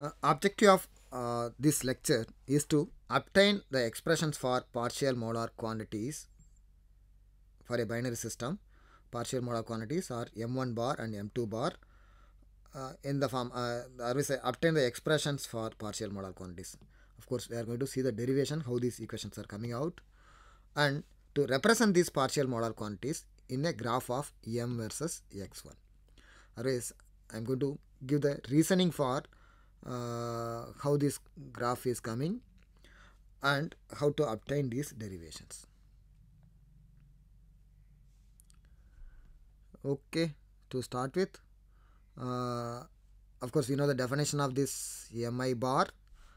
Uh, objective of uh, this lecture is to obtain the expressions for partial molar quantities for a binary system. Partial molar quantities are m1 bar and m2 bar uh, in the form, uh, or we say obtain the expressions for partial molar quantities. Of course, we are going to see the derivation, how these equations are coming out, and to represent these partial molar quantities in a graph of m versus x1. Otherwise, I am going to give the reasoning for uh, how this graph is coming and how to obtain these derivations. Okay, to start with, uh, of course, we know the definition of this mi bar,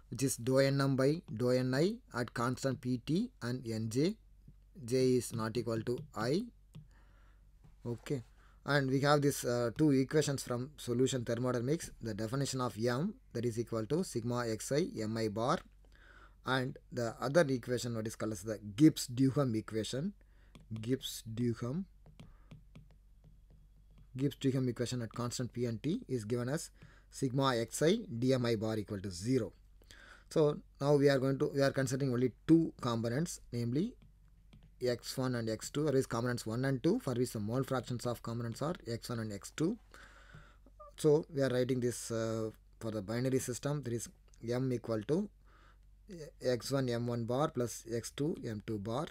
which is dou nm by dou ni at constant pt and nj. j is not equal to i. Okay, and we have these uh, two equations from solution thermodynamics. The definition of m that is equal to sigma xi mi bar, and the other equation what is called as the Gibbs-Duhem equation. Gibbs-Duhem Gibbs-Duhem equation at constant p and t is given as sigma xi dmi bar equal to 0. So now we are going to we are considering only two components namely x1 and x2 or is components 1 and 2 for which the mole fractions of components are x1 and x2. So we are writing this uh, for the binary system there is m equal to x1 m1 bar plus x2 m2 bar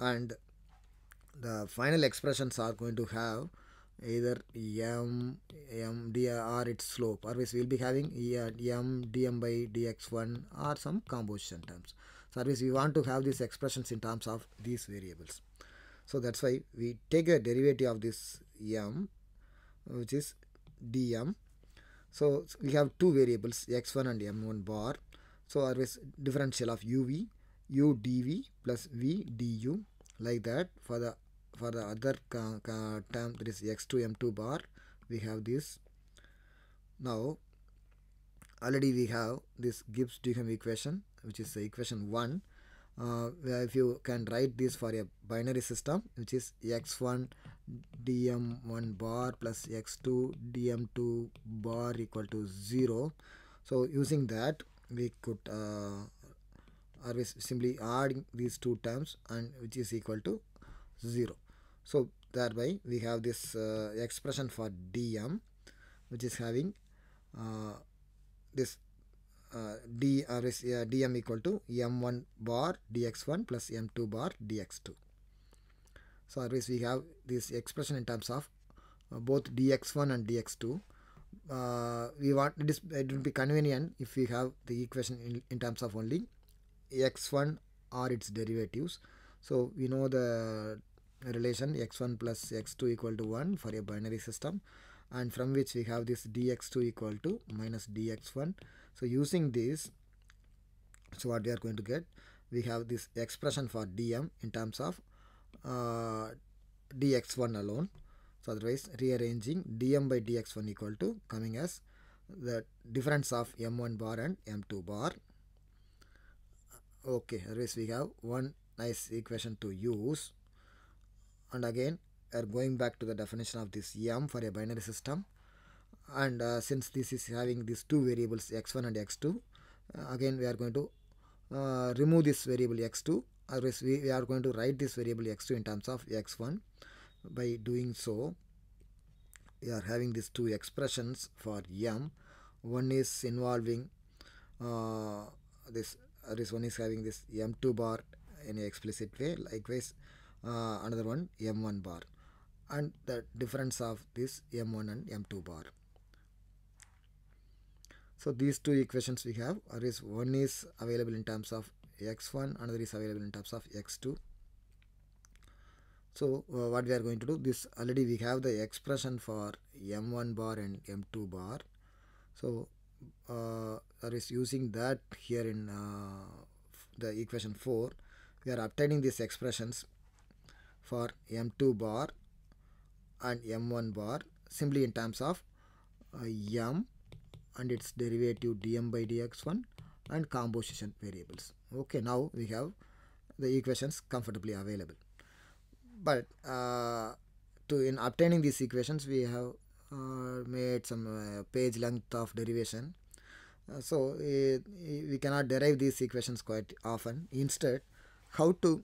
and the final expressions are going to have either m m d or its slope otherwise we will be having m dm by dx1 or some composition terms otherwise we want to have these expressions in terms of these variables. So that's why we take a derivative of this m which is dm. So we have two variables x1 and m1 bar. So always differential of uv u dv plus v du like that. For the for the other term that is x2 m2 bar we have this. Now already we have this Gibbs Duhem equation which is equation 1 uh, if you can write this for a binary system which is x1 dm1 bar plus x2 dm2 bar equal to 0 so using that we could uh, always simply add these two terms and which is equal to 0 so thereby we have this uh, expression for dm which is having uh, this d or is uh, dm equal to m1 bar dx1 plus m2 bar dx2 so always we have this expression in terms of uh, both dx1 and dx2 uh, we want it is it will be convenient if we have the equation in, in terms of only x1 or its derivatives. So we know the relation x1 plus x2 equal to 1 for a binary system and from which we have this dx2 equal to minus dx1 so using this so what we are going to get we have this expression for dm in terms of uh, dx1 alone. So otherwise rearranging dm by dx1 equal to coming as the difference of m1 bar and m2 bar. Okay otherwise we have one nice equation to use. And again we are going back to the definition of this m for a binary system and uh, since this is having these two variables x1 and x2 uh, again we are going to uh, remove this variable x2 otherwise we, we are going to write this variable x2 in terms of x1 by doing so. We are having these two expressions for m. One is involving this this one is having this m2 bar in an explicit way likewise uh, another one m1 bar. And the difference of this m1 and m2 bar so these two equations we have or is one is available in terms of x1 another is available in terms of x2 so uh, what we are going to do this already we have the expression for m1 bar and m2 bar. So uh, using that here in uh, the equation 4 we are obtaining these expressions for m2 bar and m1 bar simply in terms of uh, m and its derivative dm by dx1 and composition variables okay now we have the equations comfortably available but uh, to in obtaining these equations we have uh, made some uh, page length of derivation Uh, so we cannot derive these equations quite often. Instead, how to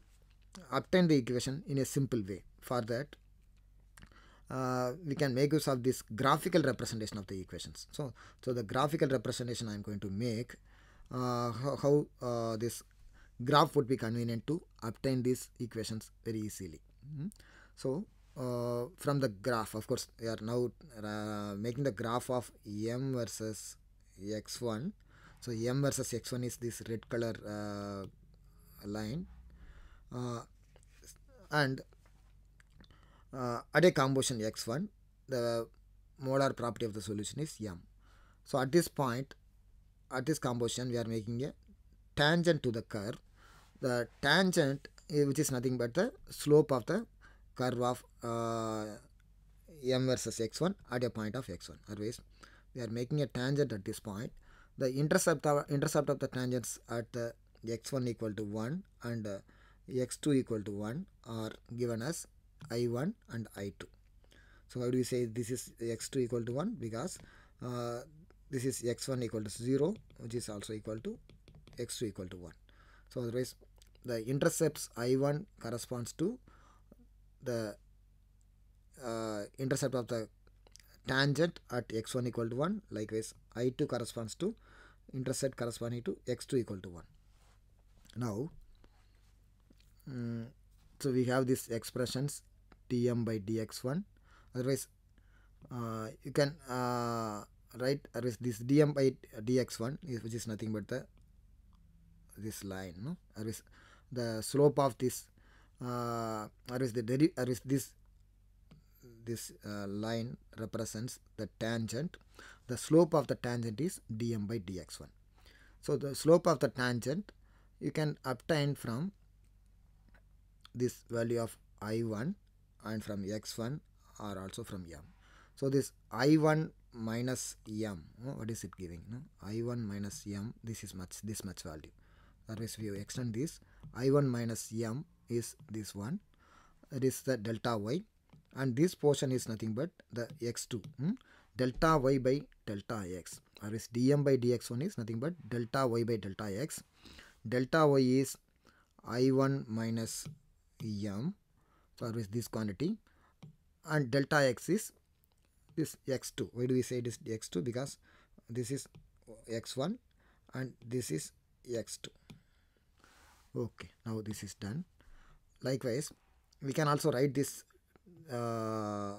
obtain the equation in a simple way. For that, uh, we can make use of this graphical representation of the equations. So, so the graphical representation I am going to make uh, how, how uh, this graph would be convenient to obtain these equations very easily. Mm -hmm. So, uh, from the graph, of course, we are now uh, making the graph of m versus x1. So, m versus x1 is this red color uh, line and uh, at a composition x1 the molar property of the solution is m. So at this point at this composition we are making a tangent to the curve. The tangent which is nothing but the slope of the curve of uh, m versus x1 at a point of x1 otherwise we are making a tangent at this point. The intercept of, intercept of the tangents at the x1 equal to 1 and uh, x2 equal to 1 are given as i1 and i2 so how do we say this is x2 equal to 1 because uh, this is x1 equal to 0 which is also equal to x2 equal to 1 so otherwise the intercepts i1 corresponds to the uh, intercept of the tangent at x1 equal to 1 likewise i2 corresponds to intercept corresponding to x2 equal to 1 now mm, so we have these expressions dm by dx1 otherwise uh, you can uh, write otherwise this dm by dx1 is, which is nothing but the this line no? Otherwise the slope of this uh, otherwise the deri otherwise this this uh, line represents the tangent. The slope of the tangent is dm by dx1 so the slope of the tangent you can obtain from this value of i1 and from x1 are also from m. So this i1 minus m, what is it giving? No? i1 minus m, this is much this much value. That is, if you extend this, i1 minus m is this one. It is the delta y, and this portion is nothing but the x2. Hmm? Delta y by delta x. Or is dm by dx1 is nothing but delta y by delta x. Delta y is i1 minus m so always this quantity. And delta x is this x2 why do we say this x2 because this is x1 and this is x2 okay now this is done. Likewise we can also write this uh,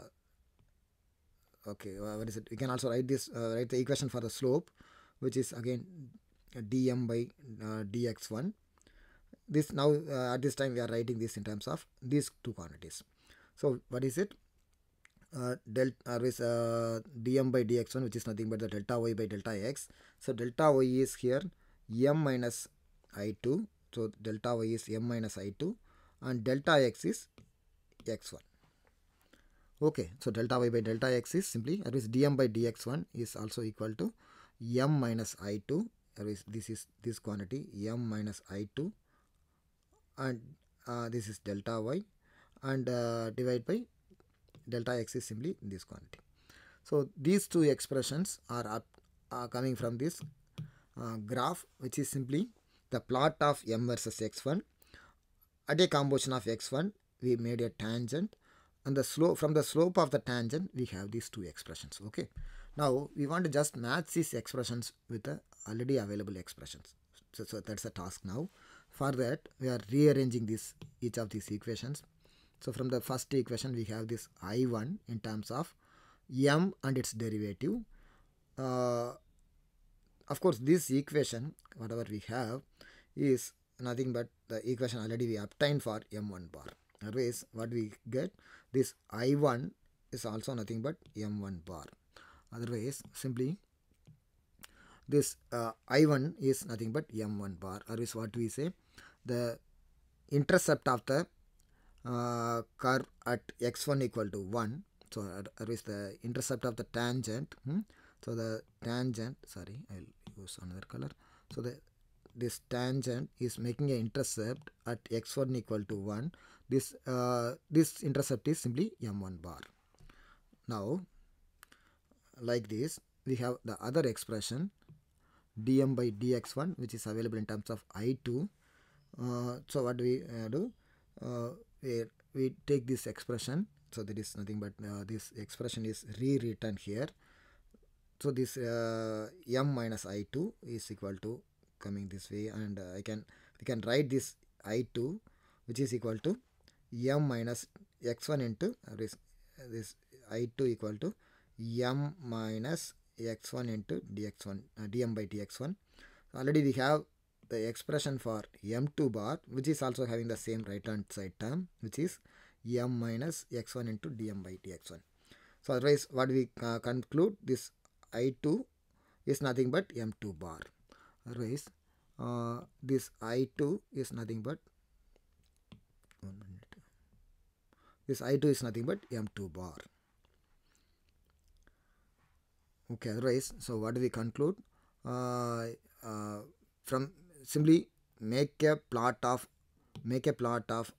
okay uh, what is it? We can also write this uh, write the equation for the slope which is again dm by uh, dx1 this now uh, at this time we are writing this in terms of these two quantities. So what is it? Uh, delta uh, is uh, dm by dx1 which is nothing but the delta y by delta x. So delta y is here m minus i2 so delta y is m minus i2 and delta x is x1 okay so delta y by delta x is simply that is dm by dx1 is also equal to m minus i2 that is this is this quantity m minus i2 and uh, this is delta y and uh, divide by delta x is simply this quantity. So these two expressions are up, coming from this uh, graph which is simply the plot of m versus x1 at a composition of x1 we made a tangent. And the slope from the slope of the tangent we have these two expressions okay? Now we want to just match these expressions with the already available expressions. So, so that's the task now for that, we are rearranging this each of these equations. So from the first equation, we have this I1 in terms of m and its derivative. Uh, of course, this equation, whatever we have, is nothing but the equation already we obtained for m1 bar. Otherwise, what we get, this I1 is also nothing but m1 bar. Otherwise, simply this uh, I1 is nothing but m1 bar is what we say the intercept of the uh, curve at x1 equal to 1 so that is the intercept of the tangent. Hmm? so the tangent sorry I'll use another color. So the this tangent is making an intercept at x1 equal to 1 this uh, this intercept is simply m1 bar. Now like this we have the other expression dm by dx1 which is available in terms of i2 uh, so what do we uh, do? Uh, we, we take this expression. So that is nothing but uh, this expression is rewritten here. So this uh, m minus i2 is equal to coming this way. And uh, I can we can write this i2 which is equal to m minus x1 into this, this i2 equal to m minus x1 into dx1 uh, dm by dx1 already we have the expression for m2 bar which is also having the same right hand side term which is m minus x1 into dm by dx1 so otherwise what we uh, conclude this i2 is nothing but m2 bar. Otherwise uh, this i2 is nothing but this i2 is nothing but m2 bar. Okay otherwise so what do we conclude? Uh, uh, from simply make a plot of make a plot of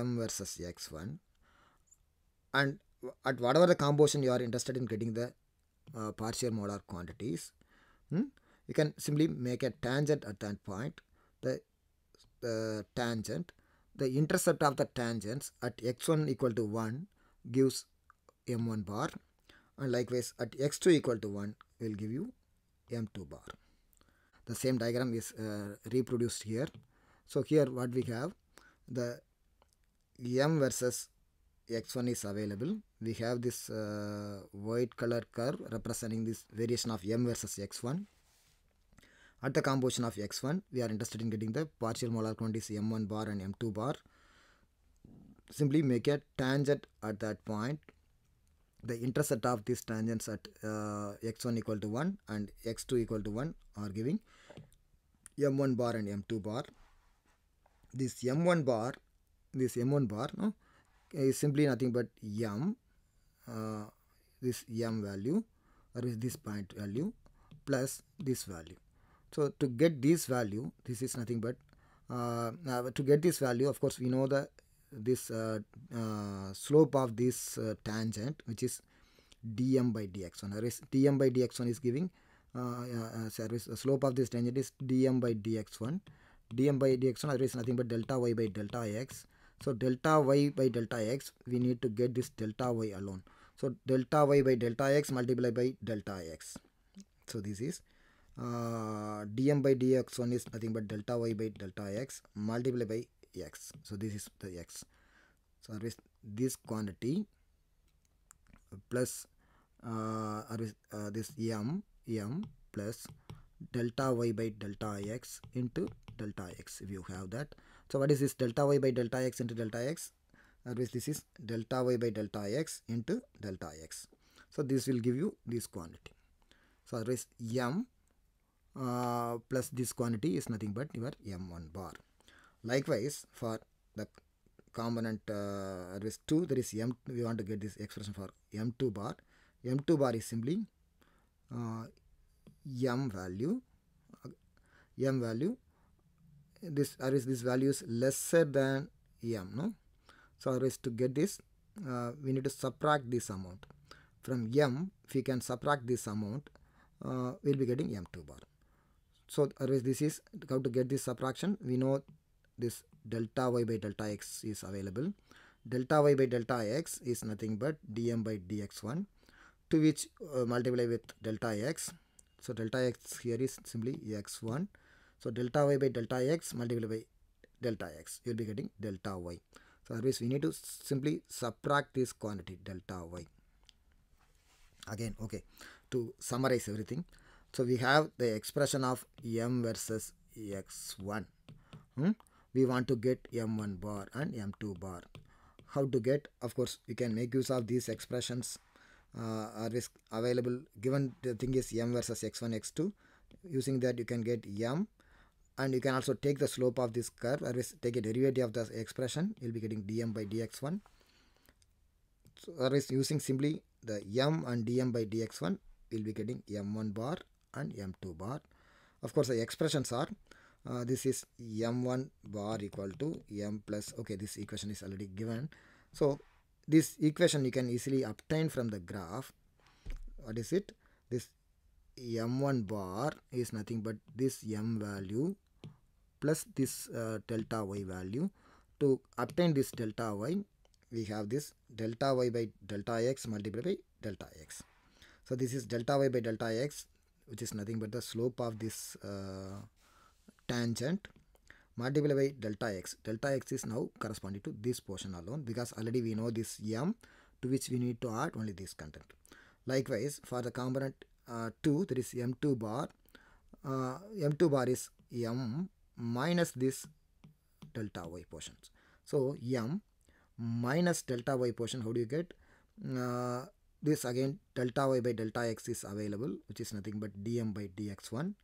m versus x1 and at whatever the composition you are interested in getting the uh, partial molar quantities hmm, you can simply make a tangent at that point. The the tangent the intercept of the tangents at x1 equal to 1 gives m1 bar and likewise at x2 equal to 1 will give you m2 bar the same diagram is uh, reproduced here. So here what we have the m versus x1 is available. We have this uh, white color curve representing this variation of m versus x1 at the composition of x1 we are interested in getting the partial molar quantities m1 bar and m2 bar. Simply make a tangent at that point the intercept of these tangents at uh, x1 equal to 1 and x2 equal to 1 are giving m1 bar and m2 bar. This m1 bar this m1 bar no, is simply nothing but m uh, this m value or is this point value plus this value. So to get this value this is nothing but uh, to get this value of course we know the this uh, uh, slope of this uh, tangent which is dm by dx1 whereas dm by dx1 is giving service slope of this tangent is dm by dx1 dm by dx1 is nothing but delta y by delta x. So delta y by delta x we need to get this delta y alone. So delta y by delta x multiplied by delta x. So this is uh, dm by dx1 is nothing but delta y by delta x multiplied by x. So this is the x. So this quantity plus uh, uh, this m m plus delta y by delta x into delta x if you have that. So what is this delta y by delta x into delta x? Otherwise this is delta y by delta x into delta x. So this will give you this quantity. So otherwise m uh, plus this quantity is nothing but your m1 bar likewise for the component uh, risk 2 there is m we want to get this expression for m2 bar. M2 bar is simply uh, m value uh, m value. This or is this value is lesser than m no? So is to get this uh, we need to subtract this amount. From m if we can subtract this amount uh, we'll be getting m2 bar. So otherwise this is how to get this subtraction. We know this delta y by delta x is available. Delta y by delta x is nothing but dm by dx1 to which uh, multiply with delta x. So delta x here is simply x1 so delta y by delta x multiplied by delta x you will be getting delta y. So otherwise we need to simply subtract this quantity delta y. Again okay to summarize everything. So we have the expression of m versus x1 hmm? We want to get m1 bar and m2 bar. How to get? Of course you can make use of these expressions uh, are available. Given the thing is m versus x1 x2 using that you can get m. And you can also take the slope of this curve or take a derivative of this expression. You'll be getting dm by dx1 so or is using simply the m and dm by dx1 we'll be getting m1 bar and m2 bar. Of course the expressions are uh, this is m1 bar equal to m plus okay this equation is already given. So this equation you can easily obtain from the graph. What is it? This m1 bar is nothing but this m value plus this uh, delta y value. To obtain this delta y we have this delta y by delta x multiplied by delta x. So this is delta y by delta x which is nothing but the slope of this uh, tangent multiplied by delta x. Delta x is now corresponding to this portion alone because already we know this m to which we need to add only this content. Likewise for the component uh, 2 there is m2 bar uh, m2 bar is m minus this delta y portions. So m minus delta y portion how do you get? Uh, this again delta y by delta x is available which is nothing but dm by dx1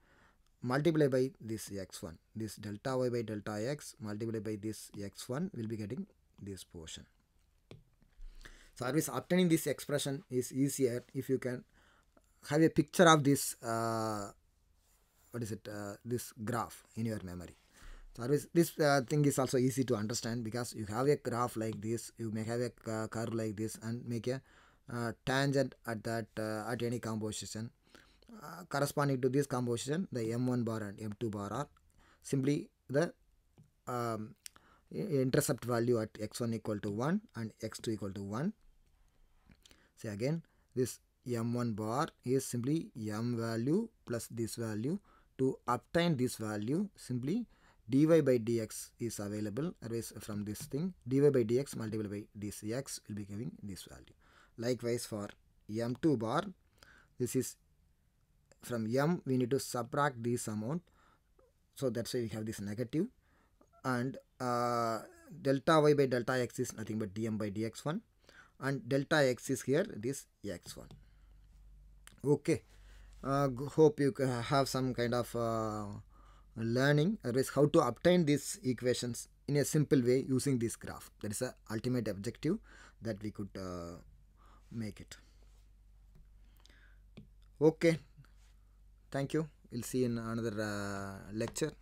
multiply by this x1 this delta y by delta x multiply by this x1 will be getting this portion. So always obtaining this expression is easier if you can have a picture of this uh, what is it uh, this graph in your memory. So always this uh, thing is also easy to understand because you have a graph like this you may have a curve like this and make a uh, tangent at that uh, at any composition corresponding to this composition the m1 bar and m2 bar are simply the um, intercept value at x1 equal to 1 and x2 equal to 1 say again this m1 bar is simply m value plus this value. To obtain this value simply dy by dx is available erase from this thing. dy by dx multiplied by this x will be giving this value. Likewise for m2 bar this is from m we need to subtract this amount. So that's why we have this negative. And uh, delta y by delta x is nothing but dm by dx1 and delta x is here this x1 okay. Uh, hope you have some kind of uh, learning. Is how to obtain these equations in a simple way using this graph. That is the ultimate objective that we could uh, make it. Okay thank you. We'll see in another uh, lecture